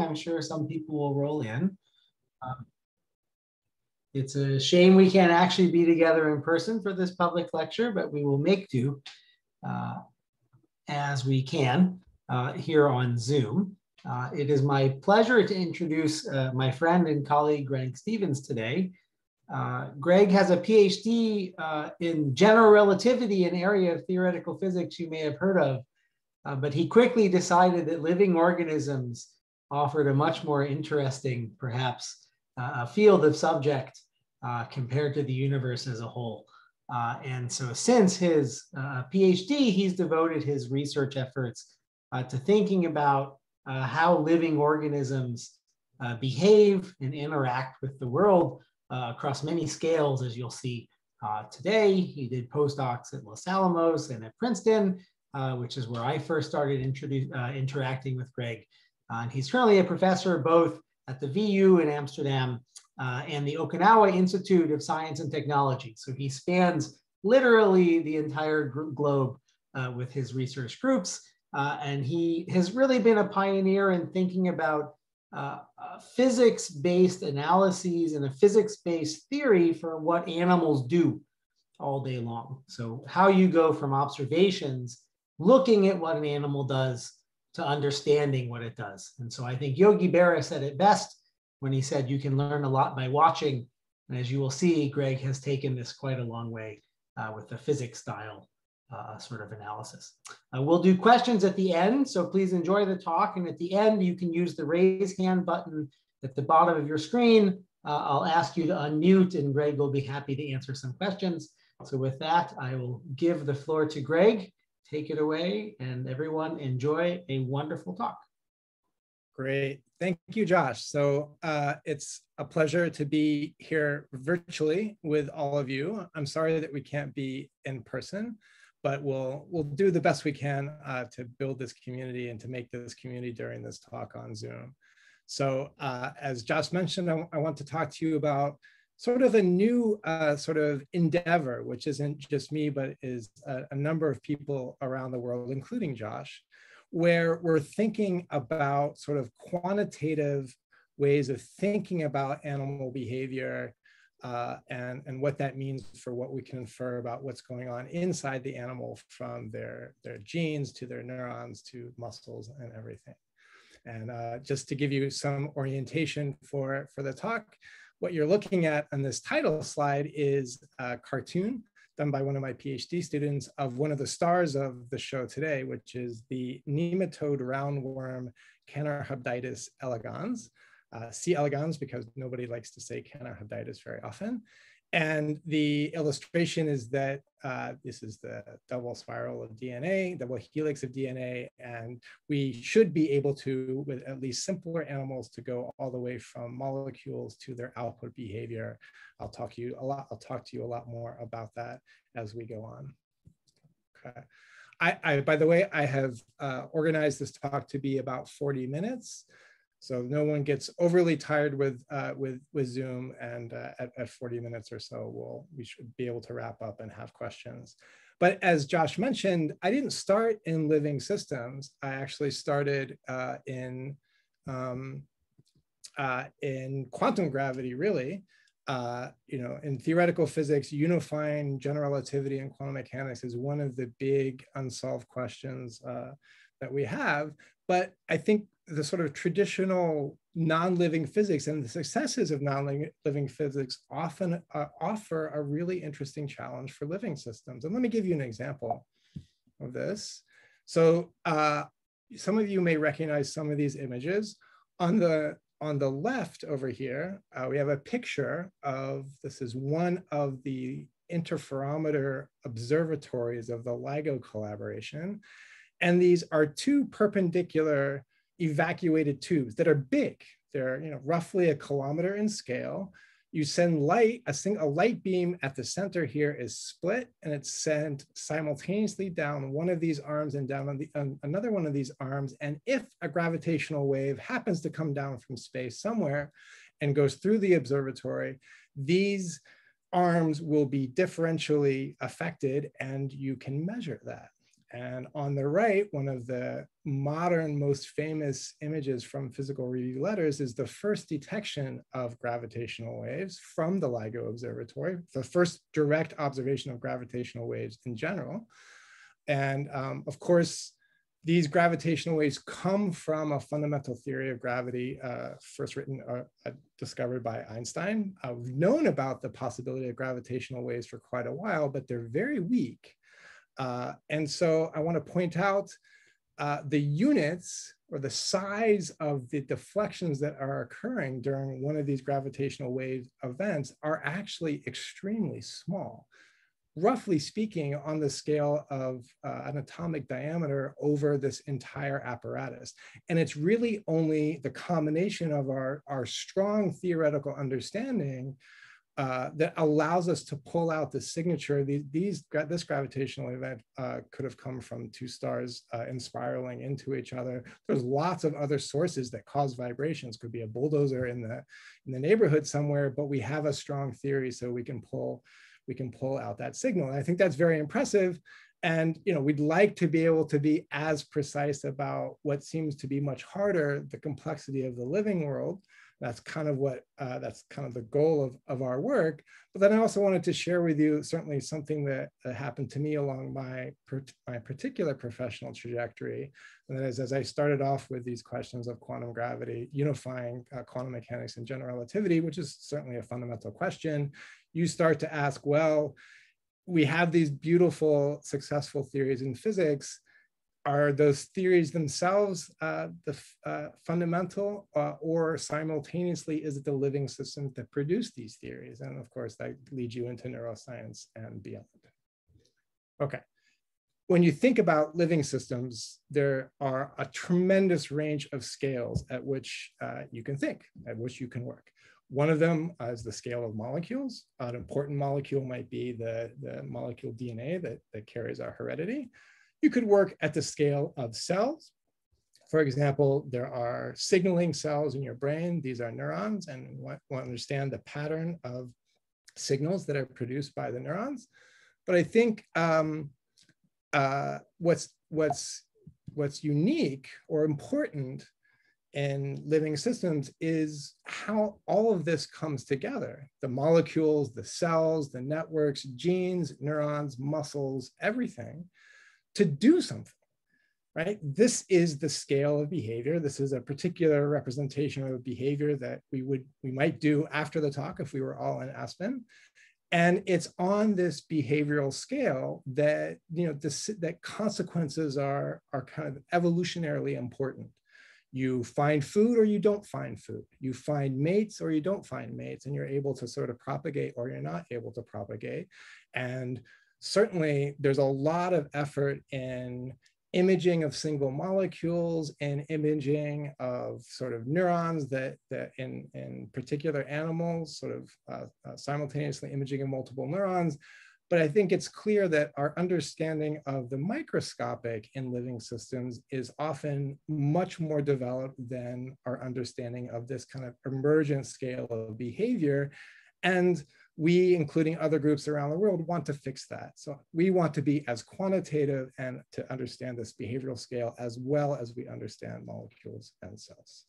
I'm sure some people will roll in. Um, it's a shame we can't actually be together in person for this public lecture, but we will make do uh, as we can uh, here on Zoom. Uh, it is my pleasure to introduce uh, my friend and colleague Greg Stephens today. Uh, Greg has a PhD uh, in general relativity, an area of theoretical physics you may have heard of, but he quickly decided that living organisms offered a much more interesting, perhaps, uh, field of subject uh, compared to the universe as a whole. Uh, and so since his uh, PhD, he's devoted his research efforts uh, to thinking about uh, how living organisms behave and interact with the world across many scales, as you'll see today. He did postdocs at Los Alamos and at Princeton, which is where I first started interacting with Greg. And he's currently a professor both at the VU in Amsterdam uh, and the Okinawa Institute of Science and Technology. So he spans literally the entire globe uh, with his research groups. Uh, and he has really been a pioneer in thinking about uh, uh, physics-based analyses and a physics-based theory for what animals do all day long. So how you go from observations, looking at what an animal does, to understanding what it does. And so I think Yogi Berra said it best when he said you can learn a lot by watching. And as you will see, Greg has taken this quite a long way uh, with the physics style uh, sort of analysis. Uh, we'll do questions at the end, so please enjoy the talk. And at the end, you can use the raise hand button at the bottom of your screen. Uh, I'll ask you to unmute and Greg will be happy to answer some questions. So with that, I will give the floor to Greg. Take it away and everyone enjoy a wonderful talk. Great. Thank you, Josh. So uh, it's a pleasure to be here virtually with all of you. I'm sorry that we can't be in person, but we'll, we'll do the best we can uh, to build this community and to make this community during this talk on Zoom. So uh, as Josh mentioned, I, I, want to talk to you about sort of a new uh, sort of endeavor, which isn't just me, but is a, a number of people around the world, including Josh, where we're thinking about sort of quantitative ways of thinking about animal behavior uh, and, and what that means for what we can infer about what's going on inside the animal from their, their genes to their neurons to muscles and everything. And uh, just to give you some orientation for, for the talk, what you're looking at on this title slide is a cartoon done by one of my PhD students of one of the stars of the show today, which is the nematode roundworm Caenorhabditis elegans. Uh, C. elegans because nobody likes to say Caenorhabditis very often. And the illustration is that uh, this is the double spiral of DNA, double helix of DNA, and we should be able to, with at least simpler animals, to go all the way from molecules to their output behavior. I'll talk to you a lot. I'll talk to you a lot more about that as we go on. Okay. I, I by the way, I have uh, organized this talk to be about 40 minutes. So no one gets overly tired with uh, with with Zoom, and uh, at, at 40 minutes or so, we'll we should be able to wrap up and have questions. But as Josh mentioned, I didn't start in living systems. I actually started uh, in um, uh, in quantum gravity, really. Uh, you know, in theoretical physics, unifying general relativity and quantum mechanics is one of the big unsolved questions uh, that we have. But I think the sort of traditional non-living physics and the successes of non-living physics often uh, offer a really interesting challenge for living systems. And let me give you an example of this. So uh, some of you may recognize some of these images. On the, on the left over here, uh, we have a picture of, this is one of the interferometer observatories of the LIGO collaboration. And these are two perpendicular evacuated tubes that are big. They're you know, roughly a kilometer in scale. You send light, a, single, a light beam at the center here is split and it's sent simultaneously down one of these arms and down on the, on another one of these arms. And if a gravitational wave happens to come down from space somewhere and goes through the observatory, these arms will be differentially affected and you can measure that. And on the right, one of the modern, most famous images from physical review letters is the first detection of gravitational waves from the LIGO Observatory, the first direct observation of gravitational waves in general. And um, of course, these gravitational waves come from a fundamental theory of gravity, uh, first written, uh, uh, discovered by Einstein. Uh, we've known about the possibility of gravitational waves for quite a while, but they're very weak. Uh, and so I want to point out uh, the units or the size of the deflections that are occurring during one of these gravitational wave events are actually extremely small roughly speaking, on the scale of uh, an atomic diameter over this entire apparatus. And it's really only the combination of our, our strong theoretical understanding uh, that allows us to pull out the signature. These, these this gravitational event uh, could have come from two stars uh, spiraling into each other. There's lots of other sources that cause vibrations. Could be a bulldozer in the in the neighborhood somewhere, but we have a strong theory, so we can pull we can pull out that signal. And I think that's very impressive. And you know, we'd like to be able to be as precise about what seems to be much harder, the complexity of the living world. That's kind of what, uh, that's kind of the goal of, of our work. But then I also wanted to share with you certainly something that, that happened to me along my, my particular professional trajectory. And that is, as I started off with these questions of quantum gravity, unifying uh, quantum mechanics and general relativity, which is certainly a fundamental question, you start to ask, well, we have these beautiful, successful theories in physics. Are those theories themselves uh, the uh, fundamental, uh, or simultaneously is it the living systems that produce these theories? And of course, that leads you into neuroscience and beyond. Okay. When you think about living systems, there are a tremendous range of scales at which uh, you can think, at which you can work. One of them is the scale of molecules. An important molecule might be the, the molecule DNA that, that carries our heredity. You could work at the scale of cells. For example, there are signaling cells in your brain. These are neurons, and we understand the pattern of signals that are produced by the neurons. But I think um, uh, what's, what's, what's unique or important in living systems is how all of this comes together the molecules, the cells, the networks, genes, neurons, muscles, everything to do something. Right? This is the scale of behavior. This is a particular representation of behavior that we would we might do after the talk if we were all in Aspen. And it's on this behavioral scale that you know this, that consequences are, are kind of evolutionarily important you find food or you don't find food. You find mates or you don't find mates, and you're able to sort of propagate or you're not able to propagate. And certainly, there's a lot of effort in imaging of single molecules and imaging of sort of neurons that, that in, in particular animals, sort of uh, uh, simultaneously imaging of multiple neurons but I think it's clear that our understanding of the microscopic in living systems is often much more developed than our understanding of this kind of emergent scale of behavior. And we, including other groups around the world, want to fix that. So we want to be as quantitative and to understand this behavioral scale as well as we understand molecules and cells.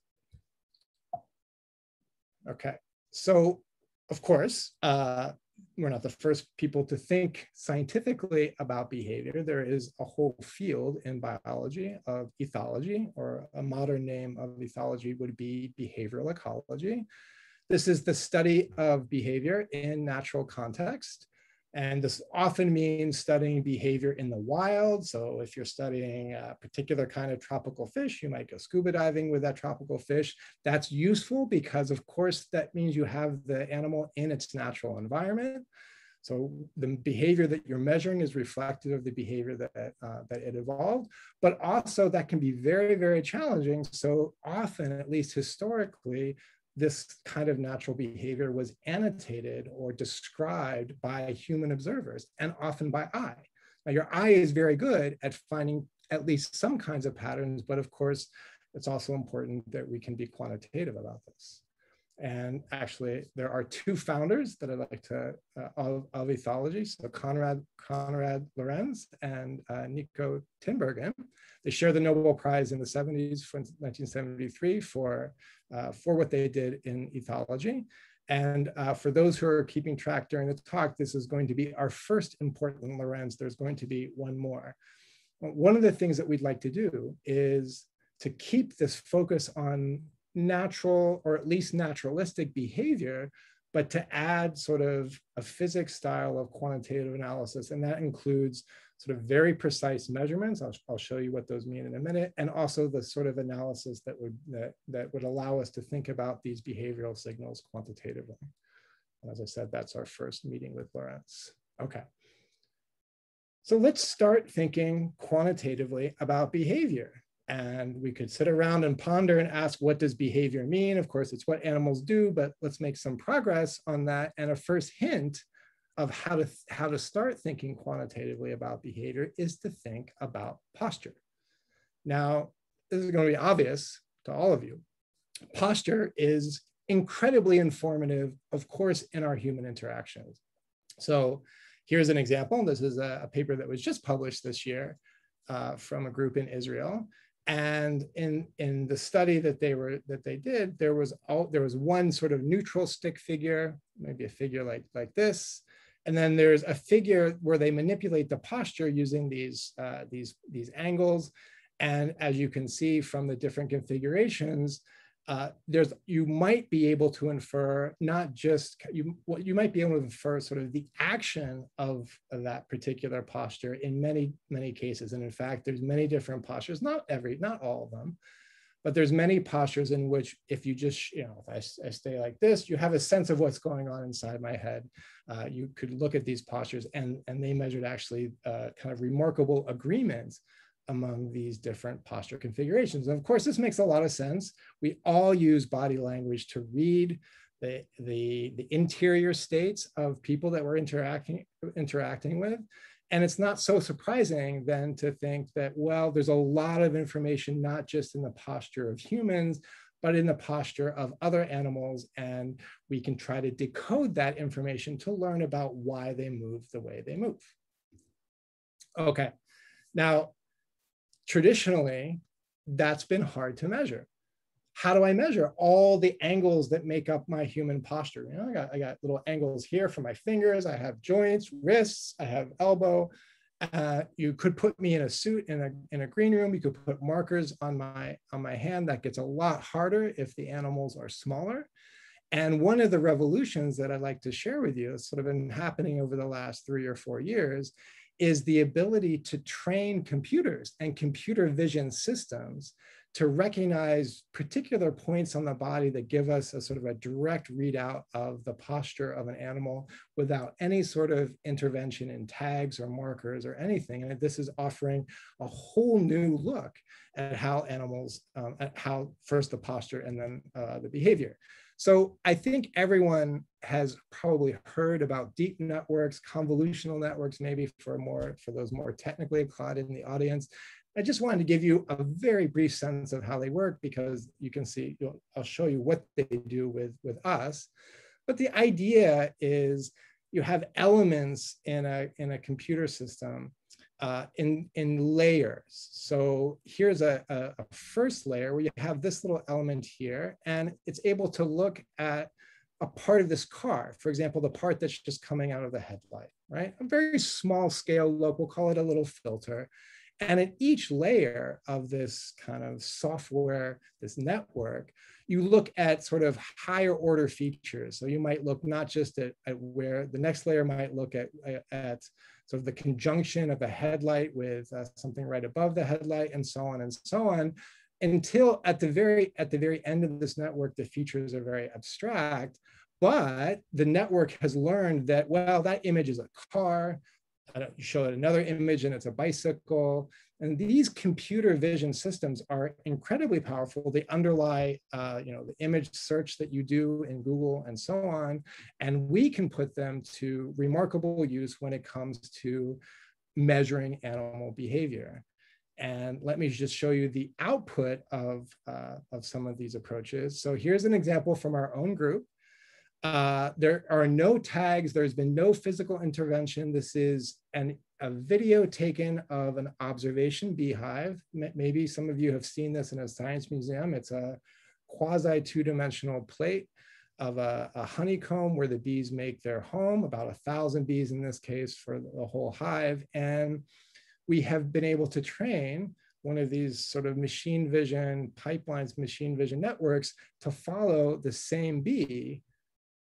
Okay, so of course, uh, we're not the first people to think scientifically about behavior. There is a whole field in biology of ethology, or a modern name of ethology would be behavioral ecology. This is the study of behavior in natural context. And this often means studying behavior in the wild. So if you're studying a particular kind of tropical fish, you might go scuba diving with that tropical fish. That's useful because of course that means you have the animal in its natural environment. So the behavior that you're measuring is reflective of the behavior that, uh, that it evolved, but also that can be very, very challenging. So often, at least historically, this kind of natural behavior was annotated or described by human observers and often by eye. Now, your eye is very good at finding at least some kinds of patterns, but of course, it's also important that we can be quantitative about this. And actually, there are two founders that I'd like to uh, of, of ethology. So Konrad Konrad Lorenz and uh, Nico Tinbergen. They share the Nobel Prize in the 70s, 1973, for uh, for what they did in ethology. And uh, for those who are keeping track during the talk, this is going to be our first important Lorenz. There's going to be one more. One of the things that we'd like to do is to keep this focus on natural or at least naturalistic behavior, but to add sort of a physics style of quantitative analysis. And that includes sort of very precise measurements. I'll, I'll show you what those mean in a minute. And also the sort of analysis that would, that, that would allow us to think about these behavioral signals quantitatively. And as I said, that's our first meeting with Lorenz. Okay. So let's start thinking quantitatively about behavior. And we could sit around and ponder and ask, what does behavior mean? Of course, it's what animals do, but let's make some progress on that. And a first hint of how to, how to start thinking quantitatively about behavior is to think about posture. Now, this is going to be obvious to all of you. Posture is incredibly informative, of course, in our human interactions. So here's an example. This is a, a paper that was just published this year uh, from a group in Israel. And in, in the study that they were that they did, there was all there was one sort of neutral stick figure, maybe a figure like, like this. And then there's a figure where they manipulate the posture using these, uh, these, these angles. And as you can see from the different configurations, uh, there's you might be able to infer not just you what you might be able to infer sort of the action of, that particular posture in many many cases. And in fact there's many different postures not every not all of them but there's many postures in which if you just you know if I, I stay like this you have a sense of what's going on inside my head. Uh, you could look at these postures and and they measured actually uh, kind of remarkable agreements among these different posture configurations. And of course, this makes a lot of sense. We all use body language to read the, the, the interior states of people that we're interacting, interacting with. And it's not so surprising then to think that, well, there's a lot of information, not just in the posture of humans, but in the posture of other animals. And we can try to decode that information to learn about why they move the way they move. Okay, now traditionally, that's been hard to measure. How do I measure all the angles that make up my human posture? You know, I got, I got little angles here for my fingers. I have joints, wrists, I have elbow. Uh, you could put me in a suit in a, in a green room. You could put markers on my, on my hand. That gets a lot harder if the animals are smaller. And one of the revolutions that I'd like to share with you, has sort of been happening over the last three or four years, is the ability to train computers and computer vision systems to recognize particular points on the body that give us a sort of a direct readout of the posture of an animal without any sort of intervention in tags or markers or anything. And this is offering a whole new look at how animals, um, at how first the posture and then uh, the behavior. So I think everyone has probably heard about deep networks, convolutional networks, maybe for more for those more technically inclined in the audience. I just wanted to give you a very brief sense of how they work because you can see, I'll show you what they do with, with us. But the idea is you have elements in a, in a computer system uh, in, in layers. So here's a, a, a, first layer where you have this little element here, and it's able to look at a part of this car. For example, the part that's just coming out of the headlight, right? A very small scale look, we'll call it a little filter. And at each layer of this kind of software, this network, you look at sort of higher order features. So you might look not just at, at where the next layer might look at, at sort of the conjunction of a headlight with uh, something right above the headlight and so on and so on until at the very at the very end of this network the features are very abstract but the network has learned that well that image is a car you show it another image and it's a bicycle and these computer vision systems are incredibly powerful. They underlie, uh, you know, the image search that you do in Google and so on. And we can put them to remarkable use when it comes to measuring animal behavior. and let me just show you the output of, uh, of some of these approaches. So here's an example from our own group. Uh, there are no tags. There's been no physical intervention. This is an, a video taken of an observation beehive. Maybe some of you have seen this in a science museum. It's a quasi two-dimensional plate of a, a, honeycomb where the bees make their home, about a thousand bees in this case for the whole hive. And we have been able to train one of these sort of machine vision pipelines, machine vision networks to follow the same bee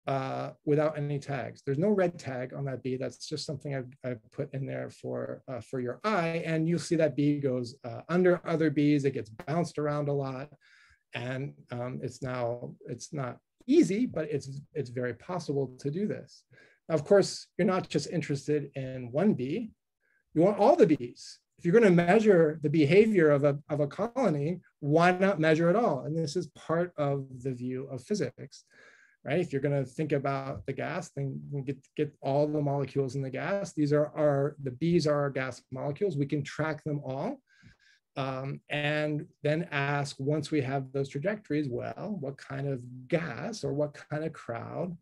uh, without any tags. There's no red tag on that bee. That's just something I've, I've put in there for, uh, for your eye. And you'll see that bee goes uh, under other bees. It gets bounced around a lot. And um, it's now, it's not easy, but it's, it's very possible to do this. Now, of course, you're not just interested in one bee. You want all the bees. If you're going to measure the behavior of a, of a colony, why not measure it all? And this is part of the view of physics, right? If you're going to think about the gas, then get, get all the molecules in the gas. These are our, the bees are our gas molecules. We can track them all. Um, and then ask once we have those trajectories, well, what kind of gas or what kind of crowd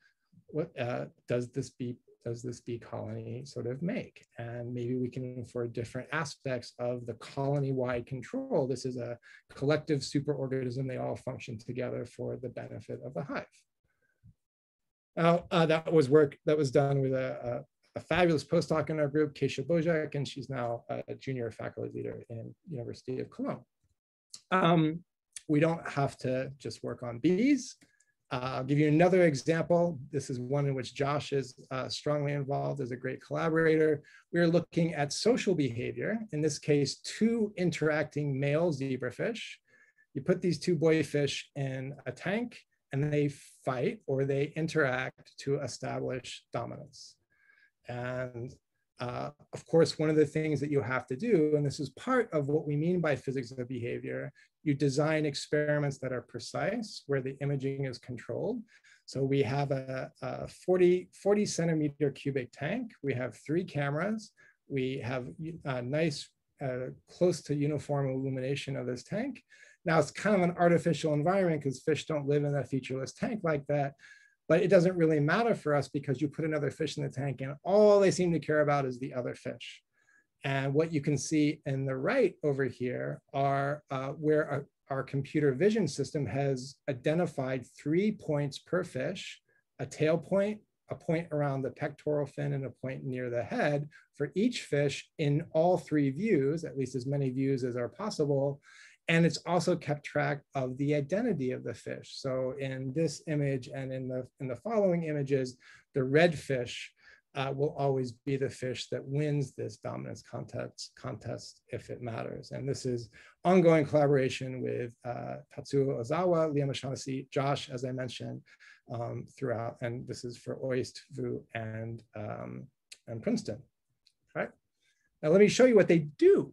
what uh, does this bee does this bee colony sort of make? And maybe we can infer different aspects of the colony-wide control. This is a collective superorganism. They all function together for the benefit of the hive. Now, uh, that was work that was done with a, a, a fabulous postdoc in our group, Kasia Bozek, and she's now a junior faculty leader in University of Cologne. Um, we don't have to just work on bees. Uh, I'll give you another example. This is one in which Josh is uh, strongly involved as a great collaborator. We're looking at social behavior, in this case, two interacting male zebrafish. You put these two boy fish in a tank and they fight or they interact to establish dominance. And uh, of course, one of the things that you have to do, and this is part of what we mean by physics of behavior, you design experiments that are precise, where the imaging is controlled. So we have a, a 40, 40 centimeter cubic tank. We have three cameras. We have a nice, uh, close to uniform illumination of this tank. Now it's kind of an artificial environment because fish don't live in a featureless tank like that. But it doesn't really matter for us because you put another fish in the tank and all they seem to care about is the other fish. And what you can see in the right over here are uh, where our, our computer vision system has identified three points per fish, a tail point, a point around the pectoral fin and a point near the head for each fish in all three views, at least as many views as are possible. And it's also kept track of the identity of the fish. So in this image and in the, in the following images, the red fish uh, will always be the fish that wins this dominance contest, contest if it matters. And this is ongoing collaboration with uh, Tatsuo Ozawa, Liam O'Shaughnessy, Josh, as I mentioned, um, throughout. And this is for OIST, VU, and, um, and Princeton. Right. Now let me show you what they do.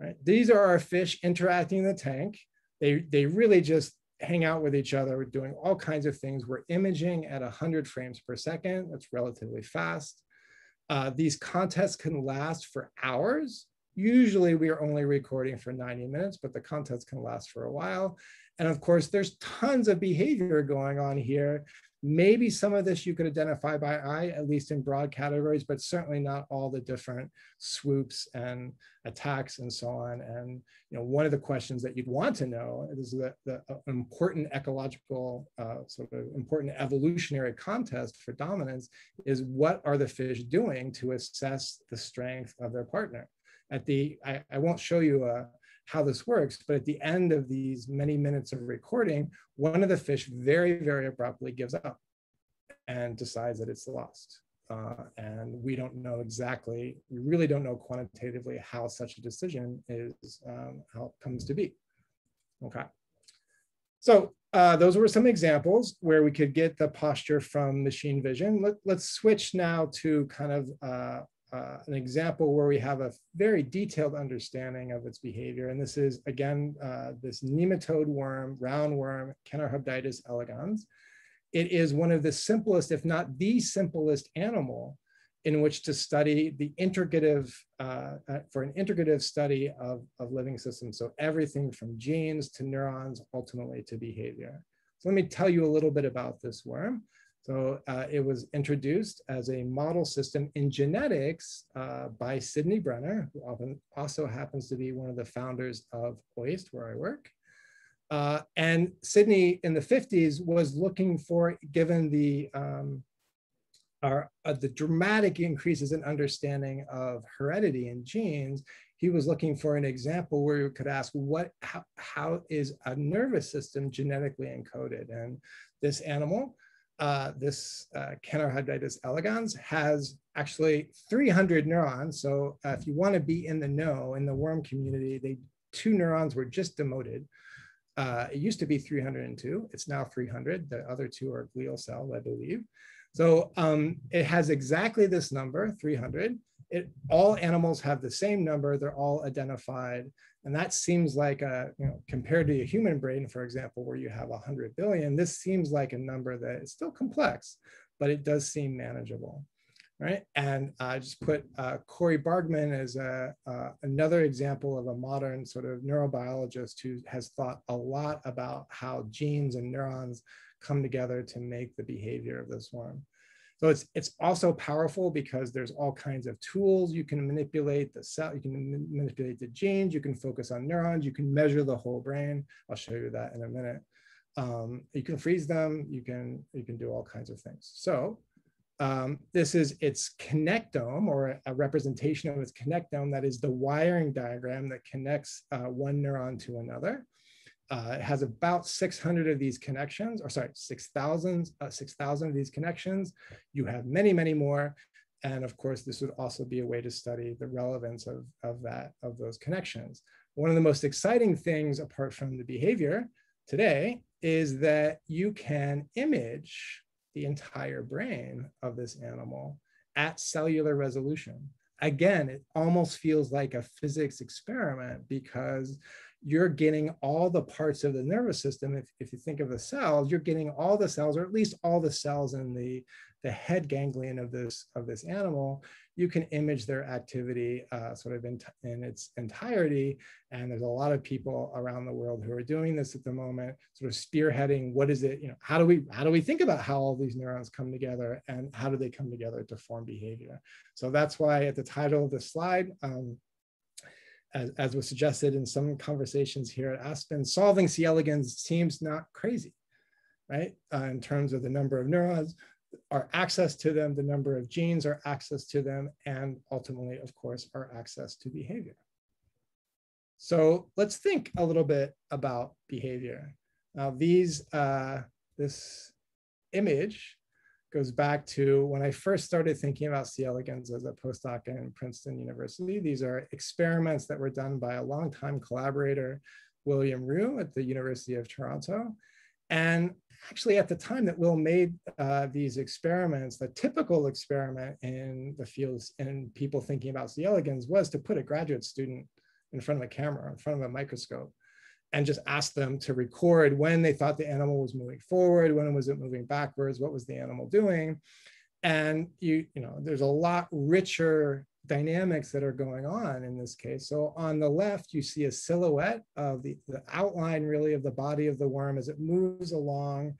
Right? These are our fish interacting in the tank. They, they really just hang out with each other. We're doing all kinds of things. We're imaging at 100 frames per second. That's relatively fast. Uh, these contests can last for hours. Usually we are only recording for 90 minutes, but the contests can last for a while. And of course, there's tons of behavior going on here Maybe some of this you could identify by eye, at least in broad categories, but certainly not all the different swoops and attacks and so on. And you know, one of the questions that you'd want to know is the, the uh, important ecological, uh, sort of important evolutionary contest for dominance is what are the fish doing to assess the strength of their partner? At the, I, I won't show you a, how this works, but at the end of these many minutes of recording, one of the fish very, very abruptly gives up and decides that it's lost. Uh, and we don't know exactly, we really don't know quantitatively how such a decision is, um, how it comes to be. Okay. So uh, those were some examples where we could get the posture from machine vision. Let, us switch now to kind of uh, uh, an example where we have a very detailed understanding of its behavior. And this is, again, uh, this nematode worm, roundworm, Caenorhabditis elegans. It is one of the simplest, if not the simplest animal in which to study the integrative, uh, uh, for an integrative study of, of living systems. So everything from genes to neurons, ultimately to behavior. So let me tell you a little bit about this worm. So uh, it was introduced as a model system in genetics uh, by Sidney Brenner, who often also happens to be one of the founders of OIST, where I work. Uh, and Sidney in the 50s was looking for, given the um, are uh, the dramatic increases in understanding of heredity and genes, he was looking for an example where you could ask what how, how is a nervous system genetically encoded and this animal uh, this uh, elegans has actually 300 neurons. So uh, if you want to be in the know in the worm community they two neurons were just demoted. Uh, it used to be 302 it's now 300 the other two are glial cells i believe. So um, it has exactly this number, 300. It, all animals have the same number. They're all identified. And that seems like a, you know, compared to a human brain, for example, where you have 100 billion, this seems like a number that is still complex, but it does seem manageable. Right. And I uh, just put uh, Cori Bargmann as a, uh, another example of a modern sort of neurobiologist who has thought a lot about how genes and neurons come together to make the behavior of this worm. So it's, it's also powerful because there's all kinds of tools. You can manipulate the cell, you can manipulate the genes, you can focus on neurons, you can measure the whole brain. I'll show you that in a minute. Um, you can freeze them, you can, you can do all kinds of things. So um, this is its connectome or a representation of its connectome that is the wiring diagram that connects uh, one neuron to another. Uh, it has about 600 of these connections, or sorry, 6,000 uh, 6, of these connections. You have many, many more. And of course, this would also be a way to study the relevance of, of that, of those connections. One of the most exciting things apart from the behavior today is that you can image the entire brain of this animal at cellular resolution. Again, it almost feels like a physics experiment because you're getting all the parts of the nervous system. If, if you think of the cells, you're getting all the cells, or at least all the cells in the, the head ganglion of this, of this animal. You can image their activity uh, sort of in, in its entirety. And there's a lot of people around the world who are doing this at the moment, sort of spearheading what is it, you know, how do we, how do we think about how all these neurons come together and how do they come together to form behavior? So that's why at the title of the slide, um, as, as was suggested in some conversations here at Aspen, solving C. elegans seems not crazy, right? Uh, in terms of the number of neurons, our access to them, the number of genes, our access to them, and ultimately, of course, our access to behavior. So let's think a little bit about behavior. Now, these, uh, this image goes back to when I first started thinking about C. elegans as a postdoc in Princeton University. These are experiments that were done by a longtime collaborator, William Ryu at the University of Toronto. And actually at the time that Will made uh, these experiments, the typical experiment in the fields and people thinking about C. elegans was to put a graduate student in front of a camera, in front of a microscope and just ask them to record when they thought the animal was moving forward, when was it moving backwards, what was the animal doing. And you, you know, there's a lot richer dynamics that are going on in this case. So on the left, you see a silhouette of the, the outline really of the body of the worm as it moves along.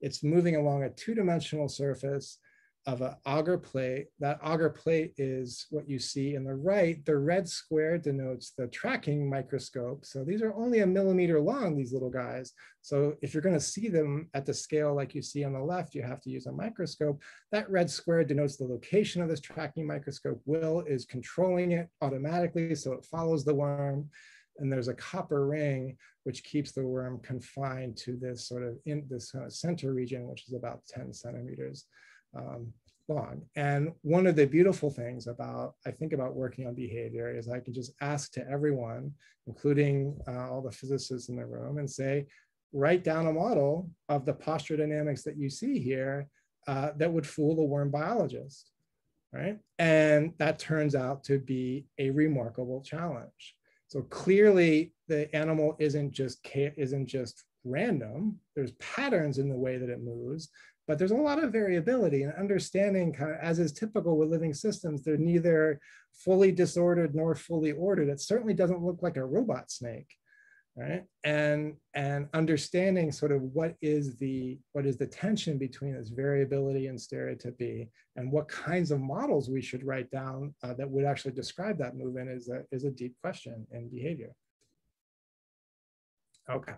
It's moving along a two-dimensional surface of an agar plate. That agar plate is what you see in the right. The red square denotes the tracking microscope. So these are only a millimeter long, these little guys. So if you're gonna see them at the scale like you see on the left, you have to use a microscope. That red square denotes the location of this tracking microscope. Will is controlling it automatically, so it follows the worm. And there's a copper ring which keeps the worm confined to this sort of in this uh, center region, which is about 10 centimeters um, long. And one of the beautiful things about, I think about working on behavior is I can just ask to everyone, including uh, all the physicists in the room and say, write down a model of the posture dynamics that you see here uh, that would fool a worm biologist, right? And that turns out to be a remarkable challenge. So clearly the animal isn't just, isn't just random. There's patterns in the way that it moves but there's a lot of variability and understanding kind of as is typical with living systems, they're neither fully disordered nor fully ordered. It certainly doesn't look like a robot snake right? And and understanding sort of what is the what is the tension between this variability and stereotypy and what kinds of models we should write down uh, that would actually describe that movement is a, is a deep question in behavior. Okay.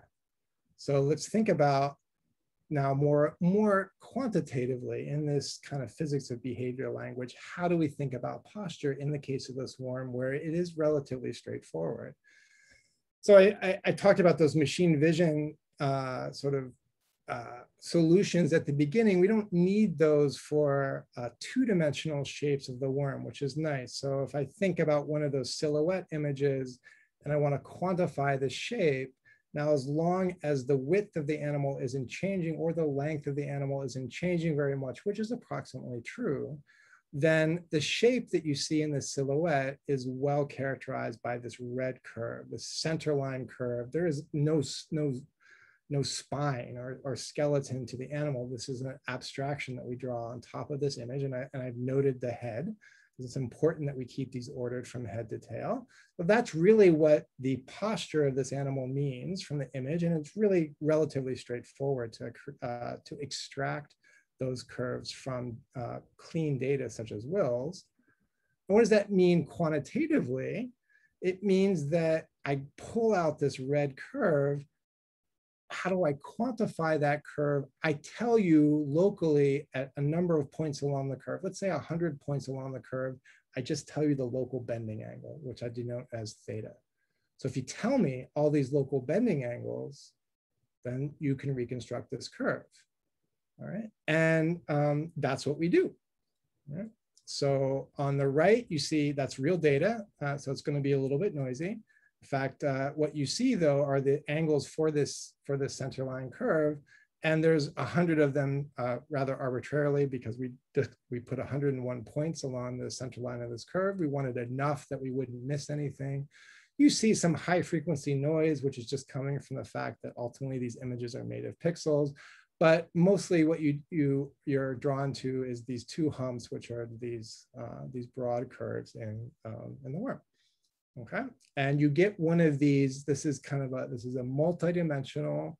So let's think about now more more quantitatively in this kind of physics of behavior language how do we think about posture in the case of this worm where it is relatively straightforward so I, I, I, talked about those machine vision uh, sort of uh, solutions at the beginning. We don't need those for uh, two-dimensional shapes of the worm, which is nice. So if I think about one of those silhouette images and I want to quantify the shape, now as long as the width of the animal isn't changing or the length of the animal isn't changing very much, which is approximately true, then the shape that you see in the silhouette is well characterized by this red curve, the center line curve. There is no, no, no spine or, or skeleton to the animal. This is an abstraction that we draw on top of this image. And, I, and I've noted the head it's important that we keep these ordered from head to tail. But that's really what the posture of this animal means from the image. And it's really relatively straightforward to, uh, to extract those curves from uh, clean data such as Will's. And what does that mean quantitatively? It means that I pull out this red curve. How do I quantify that curve? I tell you locally at a number of points along the curve, let's say 100 points along the curve, I just tell you the local bending angle, which I denote as theta. So if you tell me all these local bending angles, then you can reconstruct this curve. All right, and um, that's what we do. Right? So on the right, you see that's real data. Uh, so it's going to be a little bit noisy. In fact, uh, what you see though are the angles for this for this center line curve, and there's a hundred of them uh, rather arbitrarily because we just, we put 101 points along the center line of this curve. We wanted enough that we wouldn't miss anything. You see some high frequency noise, which is just coming from the fact that ultimately these images are made of pixels. But mostly what you, you, you're drawn to is these two humps, which are these, uh, these broad curves in, um, in the worm. Okay, and you get one of these, this is kind of a, this is a multidimensional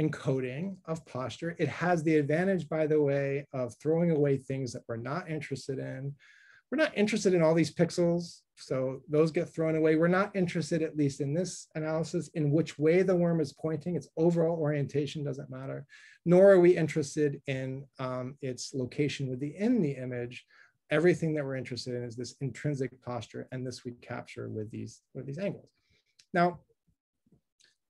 encoding of posture. It has the advantage, by the way, of throwing away things that we're not interested in. We're not interested in all these pixels. So those get thrown away. We're not interested, at least in this analysis, in which way the worm is pointing. Its overall orientation doesn't matter, nor are we interested in um, its location within the image. Everything that we're interested in is this intrinsic posture, and this we capture with these, with these angles. Now,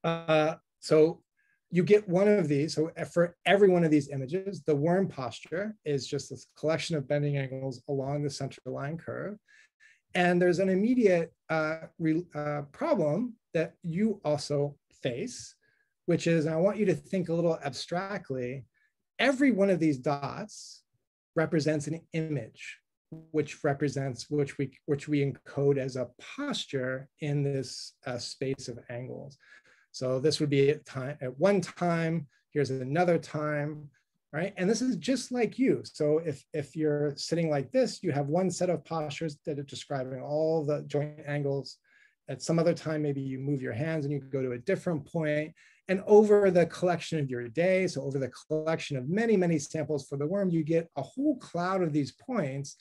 uh, so you get one of these. So for every one of these images, the worm posture is just this collection of bending angles along the center line curve. And there's an immediate uh, uh, problem that you also face, which is, I want you to think a little abstractly, every one of these dots represents an image, which represents, which we, which we encode as a posture in this uh, space of angles. So this would be at, time, at one time, here's another time, right? And this is just like you. So if, if you're sitting like this, you have one set of postures that are describing all the joint angles. At some other time, maybe you move your hands and you go to a different point. And over the collection of your day, so over the collection of many, many samples for the worm, you get a whole cloud of these points.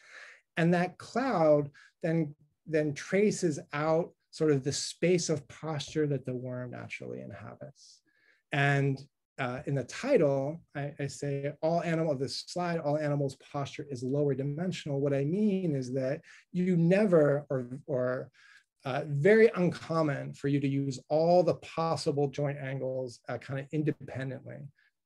And that cloud then, then traces out sort of the space of posture that the worm naturally inhabits. And uh, in the title, I, I, say all animal of this slide, all animals posture is lower dimensional. What I mean is that you never, or, or uh, very uncommon for you to use all the possible joint angles uh, kind of independently,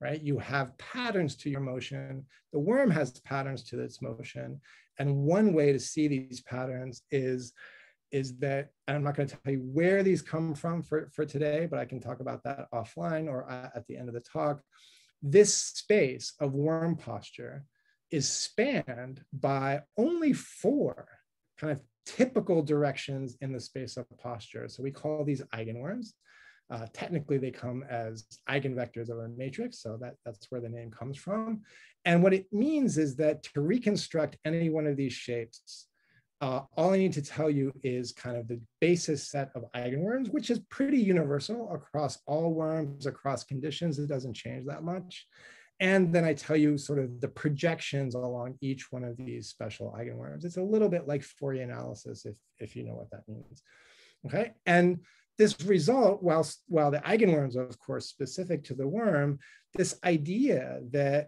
right? You have patterns to your motion. The worm has patterns to its motion. And one way to see these patterns is is that I'm not going to tell you where these come from for, for today, but I can talk about that offline or at the end of the talk. This space of worm posture is spanned by only four kind of typical directions in the space of posture. So we call these eigenworms. Uh, technically, they come as eigenvectors of a matrix, so that, that's where the name comes from. And what it means is that to reconstruct any one of these shapes, uh, all I need to tell you is kind of the basis set of eigenworms, which is pretty universal across all worms, across conditions. It doesn't change that much. And then I tell you sort of the projections along each one of these special eigenworms. It's a little bit like Fourier analysis, if, if you know what that means. Okay, and this result, while, while the eigenworms are of course specific to the worm, this idea that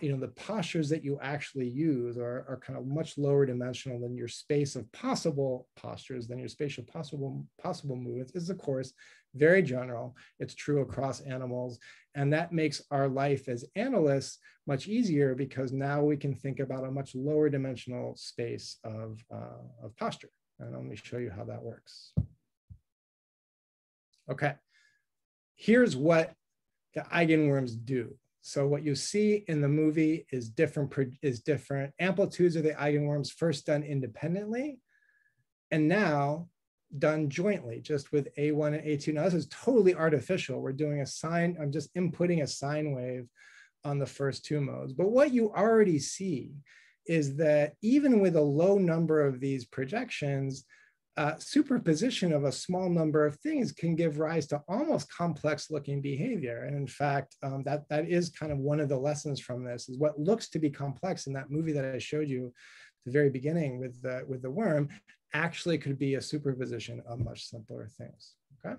you know the postures that you actually use are, are kind of much lower dimensional than your space of possible postures, than your spatial possible possible movements is of course very general. It's true across animals. And that makes our life as analysts much easier because now we can think about a much lower dimensional space of, uh, of posture. And let me show you how that works. Okay, here's what the eigenworms do. So what you see in the movie is different, is different amplitudes of the eigenworms first done independently. And now done jointly, just with A1 and A2. Now this is totally artificial. We're doing a sine, I'm just inputting a sine wave on the first two modes. But what you already see is that even with a low number of these projections, uh, superposition of a small number of things can give rise to almost complex looking behavior. And in fact, um, that, that is kind of one of the lessons from this is what looks to be complex in that movie that I showed you at the very beginning with the, with the worm actually could be a superposition of much simpler things, okay?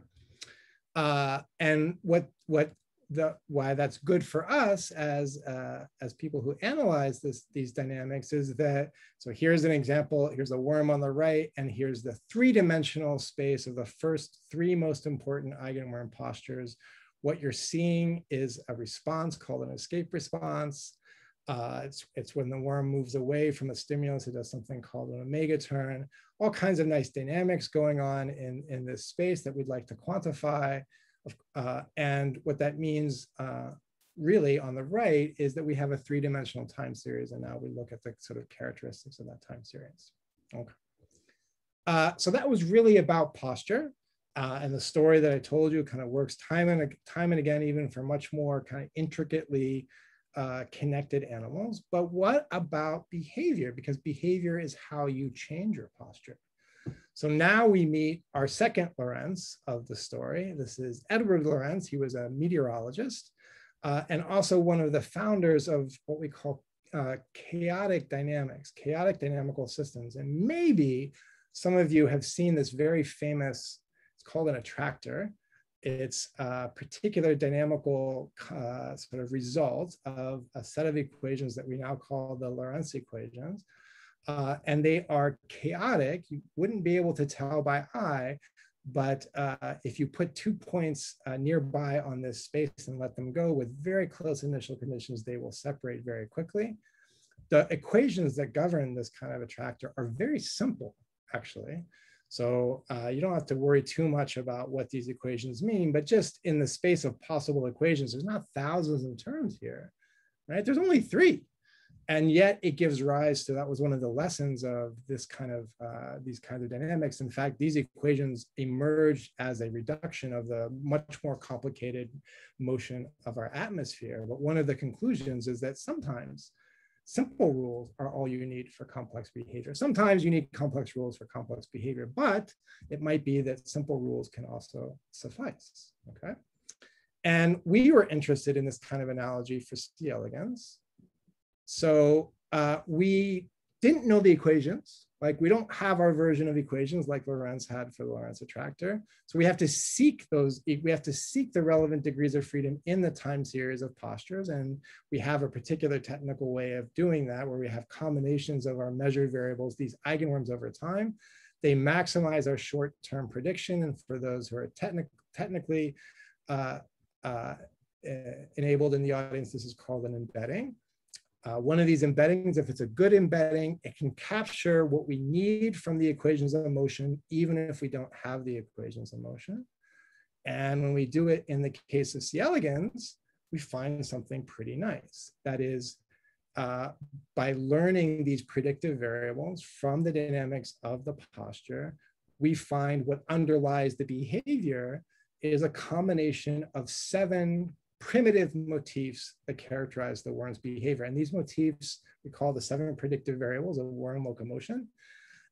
Uh, and what, what the, why that's good for us as, uh, as people who analyze this, these dynamics is that, so here's an example, here's a worm on the right, and here's the three-dimensional space of the first three most important eigenworm postures. What you're seeing is a response called an escape response. Uh, it's, it's when the worm moves away from a stimulus, it does something called an omega turn. All kinds of nice dynamics going on in, in this space that we'd like to quantify. Uh, and what that means uh, really on the right is that we have a three-dimensional time series, and now we look at the sort of characteristics of that time series. Okay. Uh, so that was really about posture. Uh, and the story that I told you kind of works time and time and again, even for much more kind of intricately uh, connected animals, but what about behavior? Because behavior is how you change your posture. So now we meet our second Lorenz of the story. This is Edward Lorenz. He was a meteorologist uh, and also one of the founders of what we call uh, chaotic dynamics, chaotic dynamical systems. And maybe some of you have seen this very famous, it's called an attractor it's a particular dynamical uh, sort of result of a set of equations that we now call the Lorenz equations. Uh, and they are chaotic. You wouldn't be able to tell by eye, but uh, if you put two points uh, nearby on this space and let them go with very close initial conditions, they will separate very quickly. The equations that govern this kind of attractor are very simple, actually. So uh, you don't have to worry too much about what these equations mean, but just in the space of possible equations, there's not thousands of terms here, right? There's only three. And yet it gives rise to, that was one of the lessons of this kind of, uh, these kinds of dynamics. In fact, these equations emerged as a reduction of the much more complicated motion of our atmosphere. But one of the conclusions is that sometimes simple rules are all you need for complex behavior. Sometimes you need complex rules for complex behavior, but it might be that simple rules can also suffice, okay? And we were interested in this kind of analogy for C. elegans. So uh, we didn't know the equations, like we don't have our version of equations like Lorenz had for the Lorenz attractor. So we have to seek those, we have to seek the relevant degrees of freedom in the time series of postures. And we have a particular technical way of doing that where we have combinations of our measured variables, these eigenworms over time. They maximize our short-term prediction. And for those who are technic technically uh, uh, enabled in the audience, this is called an embedding. Uh, one of these embeddings, if it's a good embedding, it can capture what we need from the equations of motion, even if we don't have the equations of motion. And when we do it in the case of C. elegans, we find something pretty nice. That is, uh, by learning these predictive variables from the dynamics of the posture, we find what underlies the behavior is a combination of seven primitive motifs that characterize the worm's behavior. And these motifs we call the seven predictive variables of worm locomotion.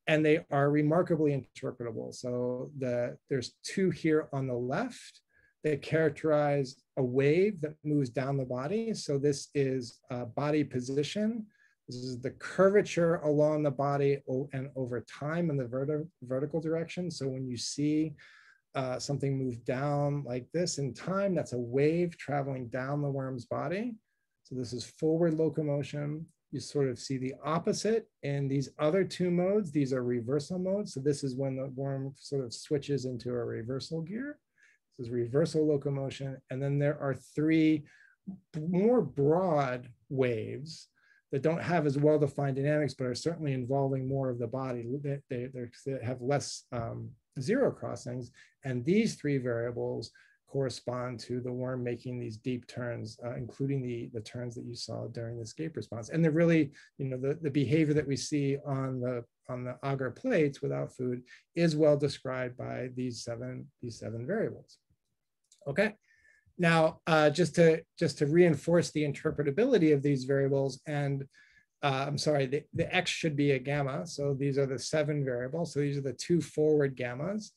And they are remarkably interpretable. So the, there's two here on the left that characterize a wave that moves down the body. So this is body position. This is the curvature along the body and over time in the verti vertical direction. So when you see uh, something move down like this in time, that's a wave traveling down the worm's body. So this is forward locomotion. You sort of see the opposite in these other two modes. These are reversal modes. So this is when the worm sort of switches into a reversal gear. This is reversal locomotion. And then there are three more broad waves that don't have as well-defined dynamics, but are certainly involving more of the body. They, they, they have less um, zero crossings. And these three variables correspond to the worm making these deep turns, uh, including the, the turns that you saw during the escape response. And they're really, you know, the, the behavior that we see on the on the agar plates without food is well described by these seven, these seven variables. Okay. Now, uh, just to just to reinforce the interpretability of these variables, and uh, I'm sorry, the, the x should be a gamma. So these are the seven variables. So these are the two forward gammas.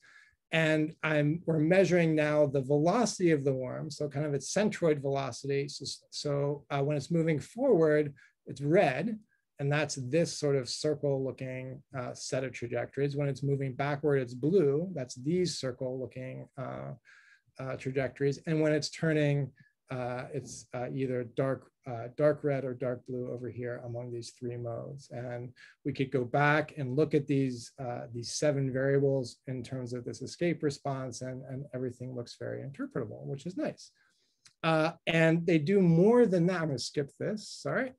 And I'm we're measuring now the velocity of the worm, so kind of its centroid velocity. So, so uh, when it's moving forward, it's red, and that's this sort of circle-looking uh, set of trajectories. When it's moving backward, it's blue. That's these circle-looking uh, uh, trajectories. And when it's turning, uh, it's uh, either dark, uh, dark red or dark blue over here among these three modes. And we could go back and look at these, uh, these seven variables in terms of this escape response and, and everything looks very interpretable, which is nice. Uh, and they do more than that. I'm gonna skip this, sorry.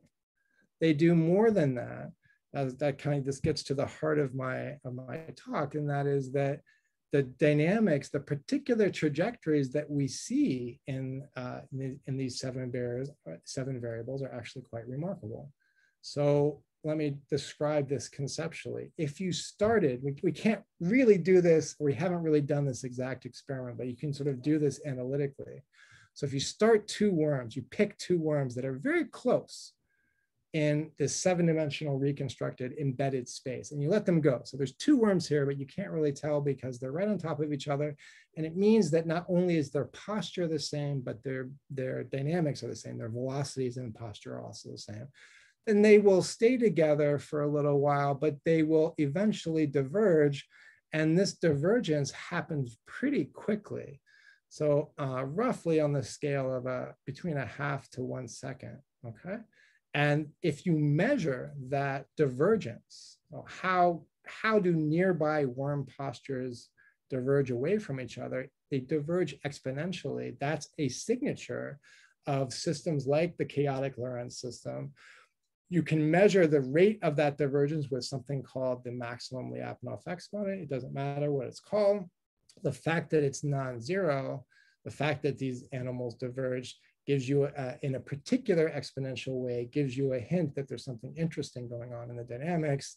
They do more than that. that kind of, this gets to the heart of my, of my talk, and that is that the dynamics, the particular trajectories that we see in, uh, in, in, these seven, bears, seven variables are actually quite remarkable. So let me describe this conceptually. If you started, we, we can't really do this, we haven't really done this exact experiment, but you can sort of do this analytically. So if you start two worms, you pick two worms that are very close, in this seven dimensional reconstructed embedded space and you let them go. So there's two worms here, but you can't really tell because they're right on top of each other. And it means that not only is their posture the same, but their, their dynamics are the same. Their velocities and posture are also the same. And they will stay together for a little while, but they will eventually diverge. And this divergence happens pretty quickly. So uh, roughly on the scale of a, between a half to one second, okay? And if you measure that divergence, how, how do nearby worm postures diverge away from each other? They diverge exponentially. That's a signature of systems like the chaotic Lorenz system. You can measure the rate of that divergence with something called the maximum Lyapunov exponent. It doesn't matter what it's called. The fact that it's non-zero, the fact that these animals diverge gives you a, in a particular exponential way, gives you a hint that there's something interesting going on in the dynamics.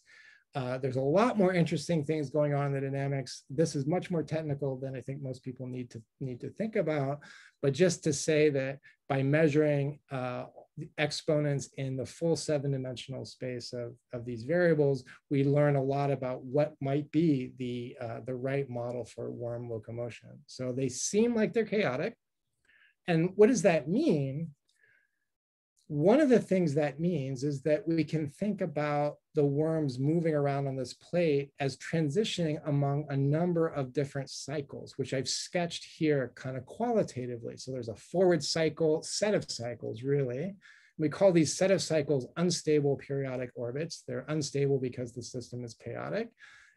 Uh, there's a lot more interesting things going on in the dynamics. This is much more technical than I think most people need to need to think about. But just to say that by measuring uh, the exponents in the full seven dimensional space of, of these variables, we learn a lot about what might be the, uh, the right model for worm locomotion. So they seem like they're chaotic. And what does that mean? One of the things that means is that we can think about the worms moving around on this plate as transitioning among a number of different cycles, which I've sketched here kind of qualitatively. So there's a forward cycle, set of cycles, really. We call these set of cycles unstable periodic orbits. They're unstable because the system is chaotic.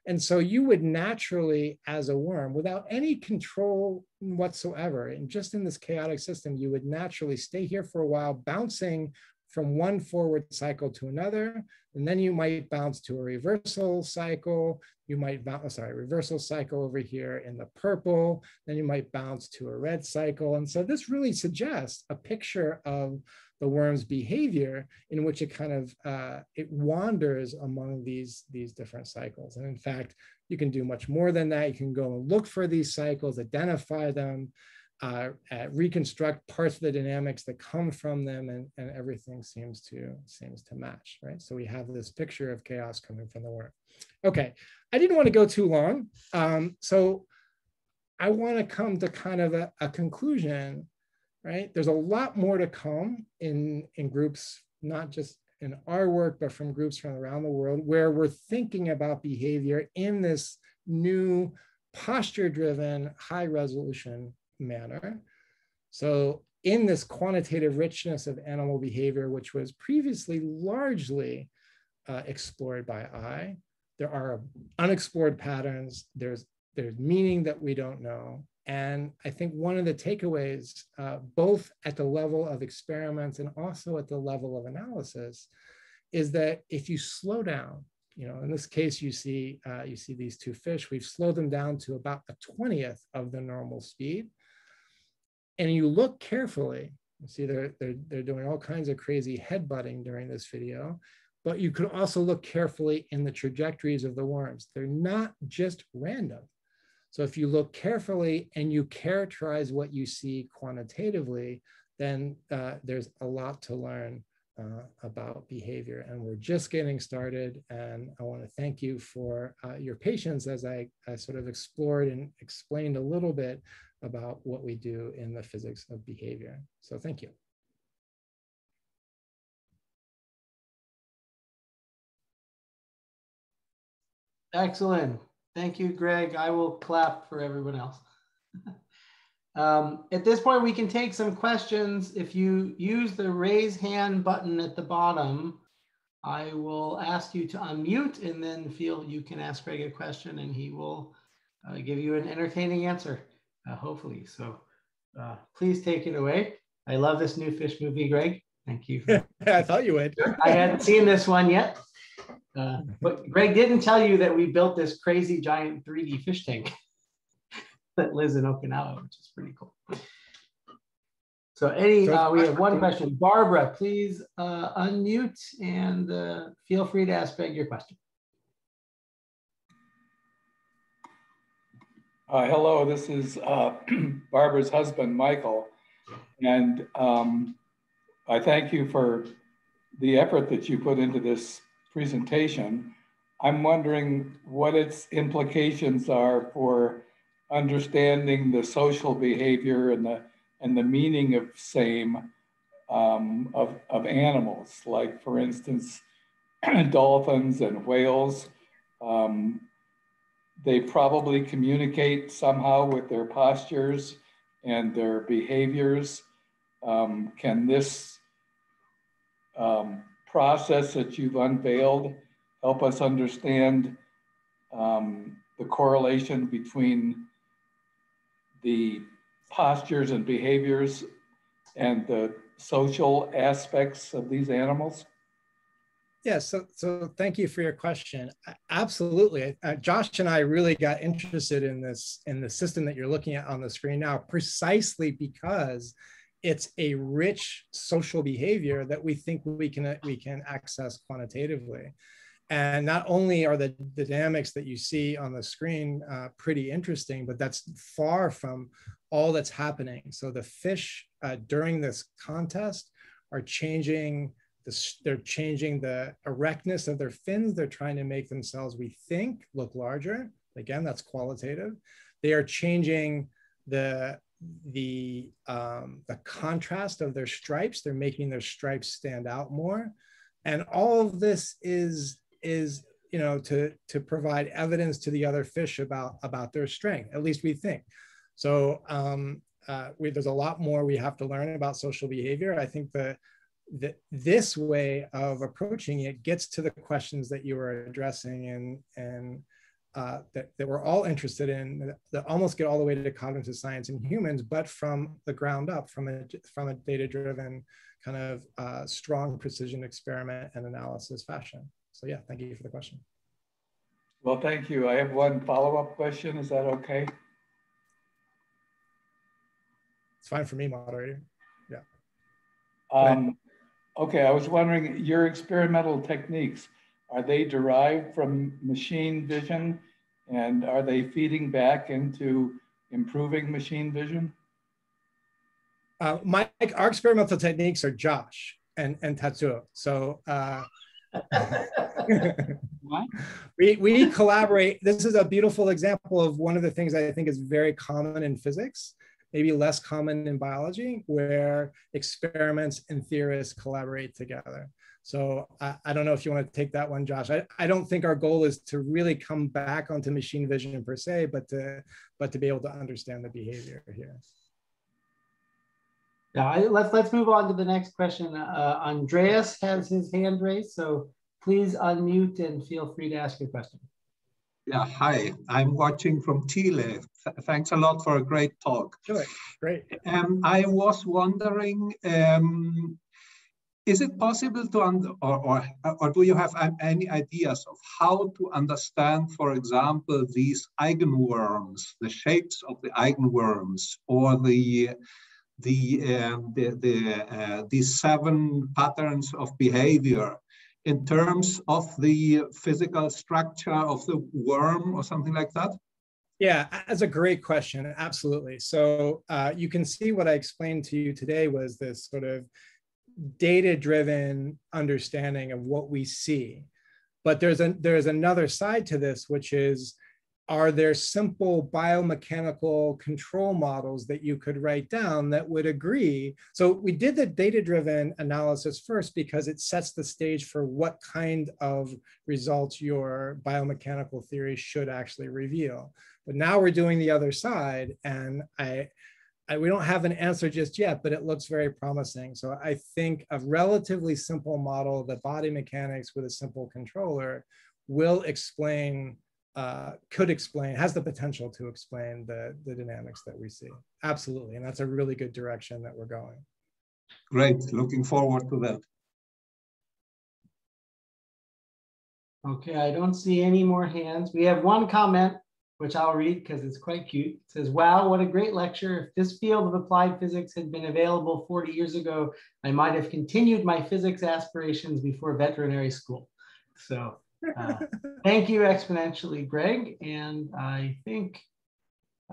And so you would naturally, as a worm, without any control whatsoever, and just in this chaotic system, you would naturally stay here for a while, bouncing from one forward cycle to another. And then you might bounce to a reversal cycle. You might bounce, oh, sorry, reversal cycle over here in the purple. Then you might bounce to a red cycle. And so this really suggests a picture of the worm's behavior in which it kind of uh, it wanders among these these different cycles and in fact You can do much more than that. You can go and look for these cycles, identify them, uh, uh, reconstruct parts of the dynamics that come from them, and, and everything seems to seems to match, right? So we have this picture of chaos coming from the worm. Okay, I didn't want to go too long, um, so I want to come to kind of a, a conclusion, right? There's a lot more to come in in groups, not just in our work, but from groups from around the world, where we're thinking about behavior in this new posture-driven, high-resolution manner. So in this quantitative richness of animal behavior, which was previously largely uh, explored by eye, there are unexplored patterns, there's, there's meaning that we don't know. And I think one of the takeaways, uh, both at the level of experiments and also at the level of analysis, is that if you slow down, you know, in this case, you see, uh, you see these two fish, we've slowed them down to about a 20th of the normal speed and you look carefully, you see they're, they're, they're doing all kinds of crazy headbutting during this video, but you can also look carefully in the trajectories of the worms. They're not just random. So if you look carefully and you characterize what you see quantitatively, then uh, there's a lot to learn uh, about behavior. And we're just getting started. And I want to thank you for uh, your patience as I, I, sort of explored and explained a little bit about what we do in the physics of behavior. So thank you. Excellent. Thank you, Greg. I will clap for everyone else. um, at this point, we can take some questions. If you use the raise hand button at the bottom, I will ask you to unmute and then feel you can ask Greg a question and he will uh, give you an entertaining answer uh, hopefully. So uh, please take it away. I love this new fish movie, Greg. Thank you. I thought you would. I hadn't seen this one yet. Uh, but Greg didn't tell you that we built this crazy giant 3D fish tank that lives in Okinawa, which is pretty cool. So any, uh, we have one question. Barbara, please uh, unmute and uh, feel free to ask Greg your question. Uh, hello, this is uh, Barbara's husband, Michael. And um, I thank you for the effort that you put into this presentation. I'm wondering what its implications are for understanding the social behavior and the, and the meaning of same um, of, of animals, like for instance, dolphins and whales. Um, they probably communicate somehow with their postures and their behaviors. Um, can this um, process that you've unveiled help us understand um, the correlation between the postures and behaviors and the social aspects of these animals? Yeah, so so thank you for your question. Absolutely, uh, Josh and I really got interested in this in the system that you're looking at on the screen now, precisely because it's a rich social behavior that we think we can we can access quantitatively. And not only are the, the dynamics that you see on the screen uh, pretty interesting, but that's far from all that's happening. So the fish uh, during this contest are changing they're changing the erectness of their fins. They're trying to make themselves, we think, look larger. Again, that's qualitative. They are changing the the um, the contrast of their stripes. They're making their stripes stand out more, and all of this is is you know to to provide evidence to the other fish about about their strength. At least we think. So um, uh, we, there's a lot more we have to learn about social behavior. I think the that this way of approaching it gets to the questions that you were addressing and and uh, that, that we're all interested in that, that, almost get all the way to cognitive science in humans, but from the ground up, from a from a data-driven kind of uh, strong precision experiment and analysis fashion. So yeah, thank you for the question. Well, thank you. I have one follow-up question. Is that okay? It's fine for me, moderator. Yeah. Um, Okay, I was wondering, your experimental techniques, are they derived from machine vision And are they feeding back into improving machine vision? Uh, Mike, our experimental techniques are Josh and, and Tatsuo. So uh, we, we collaborate. This is a beautiful example of one of the things I think is very common in physics, maybe less common in biology, where experiments and theorists collaborate together. So I, I, don't know if you want to take that one, Josh. I, I don't think our goal is to really come back onto machine vision per se, but to, but to be able to understand the behavior here. Yeah, let's let's move on to the next question. Uh, Andreas has his hand raised, so please unmute and feel free to ask your question. Yeah, hi. I'm watching from Chile. Th thanks a lot for a great talk. Sure, great. Um, I was wondering, um, is it possible to, or, or, or do you have any ideas of how to understand, for example, these eigenworms, the shapes of the eigenworms, or the the, uh, the, the uh, these seven patterns of behavior in terms of the physical structure of the worm or something like that? Yeah, that's a great question. Absolutely. So uh, you can see what I explained to you today was this sort of data-driven understanding of what we see. But there's a there's another side to this, which is are there simple biomechanical control models that you could write down that would agree? So we did the data-driven analysis first because it sets the stage for what kind of results your biomechanical theory should actually reveal. But now we're doing the other side and I, I, we don't have an answer just yet, but it looks very promising. So I think a relatively simple model, the body mechanics with a simple controller will explain uh, could explain, has the potential to explain the, the dynamics that we see. Absolutely. And that's a really good direction that we're going. Great. Looking forward to that. Okay, I don't see any more hands. We have one comment, which I'll read because it's quite cute. It says, wow, what a great lecture. If this field of applied physics had been available 40 years ago, I might have continued my physics aspirations before veterinary school. So uh, thank you exponentially, Greg. And I think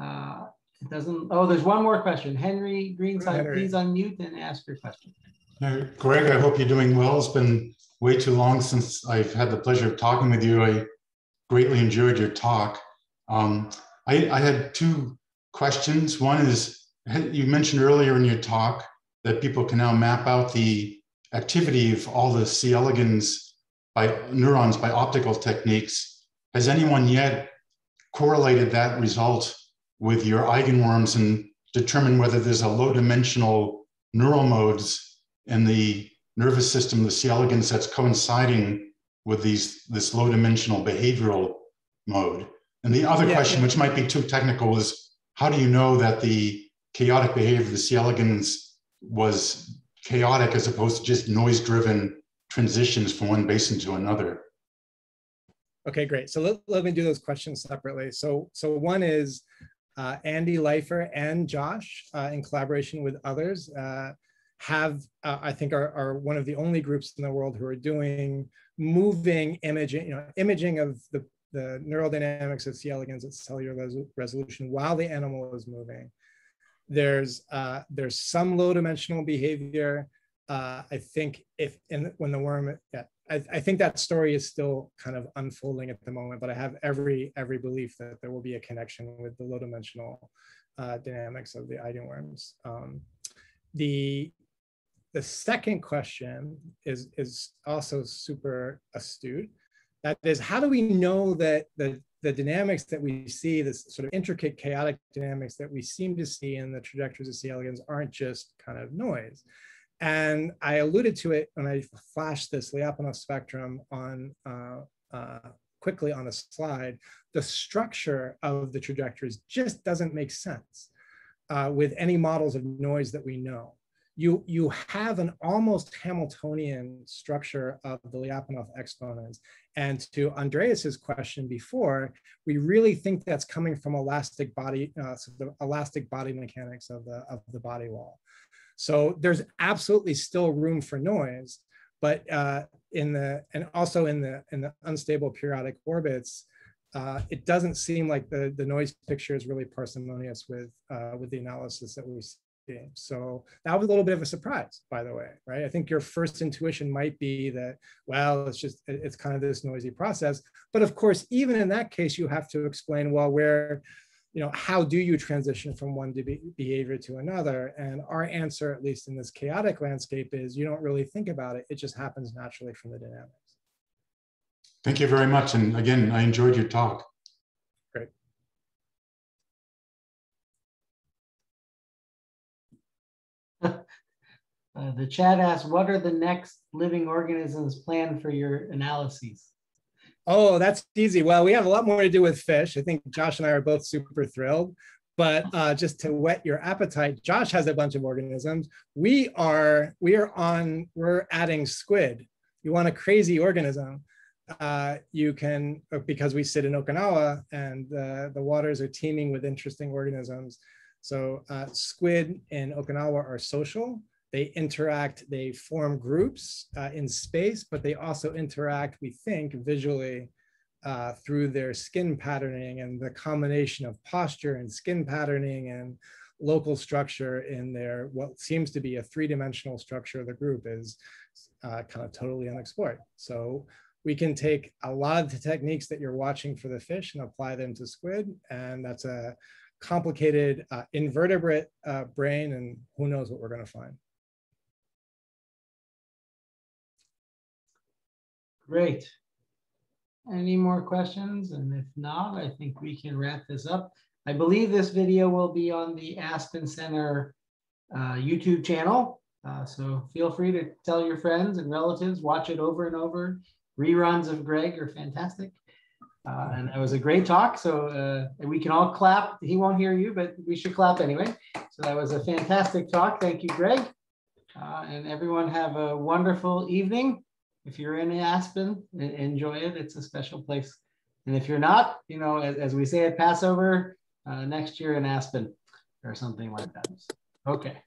uh, it doesn't, oh, there's one more question. Henry Greenside, Henry. please unmute and ask your question. Uh, Greg, I hope you're doing well. It's been way too long since I've had the pleasure of talking with you. I greatly enjoyed your talk. Um, I, I had two questions. One is, you mentioned earlier in your talk that people can now map out the activity of all the C. elegans by neurons by optical techniques. Has anyone yet correlated that result with your eigenworms and determined whether there's a low dimensional neural modes in the nervous system, the C. elegans, that's coinciding with these this low dimensional behavioral mode? And the other yeah, question, yeah. which might be too technical, is how do you know that the chaotic behavior of the C. elegans was chaotic as opposed to just noise driven transitions from one basin to another. Okay, great. So let, let me do those questions separately. So, so one is uh, Andy Leifer and Josh, uh, in collaboration with others, uh, have, uh, I think, are, are one of the only groups in the world who are doing moving imaging, you know, imaging of the, the neural dynamics of C. elegans at cellular res resolution while the animal is moving. There's, uh, there's some low dimensional behavior uh, I think if and when the worm, yeah, I, I, think that story is still kind of unfolding at the moment, but I have every every belief that there will be a connection with the low dimensional uh, dynamics of the eigenworms. Um, the the second question is is also super astute. That is, how do we know that the the dynamics that we see, this sort of intricate chaotic dynamics that we seem to see in the trajectories of C. elegans aren't just kind of noise? And I alluded to it when I flashed this Lyapunov spectrum on uh, uh, quickly on a slide. The structure of the trajectories just doesn't make sense uh, with any models of noise that we know. You, you have an almost Hamiltonian structure of the Lyapunov exponents. And to Andreas's question before, we really think that's coming from elastic body, uh, so the elastic body mechanics of the, of the body wall. So there's absolutely still room for noise, but uh, in the and also in the in the unstable periodic orbits, uh, it doesn't seem like the, the noise picture is really parsimonious with, uh, with the analysis that we see. So that was a little bit of a surprise, by the way, right? I think your first intuition might be that, well, it's just, it's kind of this noisy process. But of course, even in that case, you have to explain, well, where, you know, how do you transition from one behavior to another? And our answer, at least in this chaotic landscape, is you don't really think about it. It just happens naturally from the dynamics. Thank you very much. And again, I enjoyed your talk. Great. Uh, the chat asks, what are the next living organisms planned for your analyses? Oh, that's easy. Well, we have a lot more to do with fish. I think Josh and I are both super thrilled. But uh, just to whet your appetite, Josh has a bunch of organisms. We are we are on we're adding squid. You want a crazy organism? uh, you can, uh, because we sit in Okinawa and uh, the waters are teeming with interesting organisms. So uh, squid in Okinawa are social. They interact, they form groups uh, in space, but they also interact, we think, visually uh, through their skin patterning and the combination of posture and skin patterning and local structure in their what seems to be a three-dimensional structure of the group is uh, kind of totally unexplored. So we can take a lot of the techniques that you're watching for the fish and apply them to squid. And that's a complicated uh, invertebrate uh, brain and who knows what we're gonna find. Great. Any more questions? And if not, I think we can wrap this up. I believe this video will be on the Aspen Center uh, YouTube channel. Uh, so feel free to tell your friends and relatives, watch it over and over reruns of Greg are fantastic. Uh, and it was a great talk. So uh, we can all clap. He won't hear you, but we should clap anyway. So that was a fantastic talk. Thank you, Greg. Uh, and everyone have a wonderful evening. If you're in Aspen, enjoy it. It's a special place. And if you're not, you know, as, as we say at Passover, uh, next year in Aspen or something like that. Okay.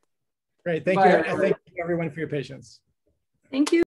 Great. Thank Bye, you. Thank you everyone for your patience. Thank you.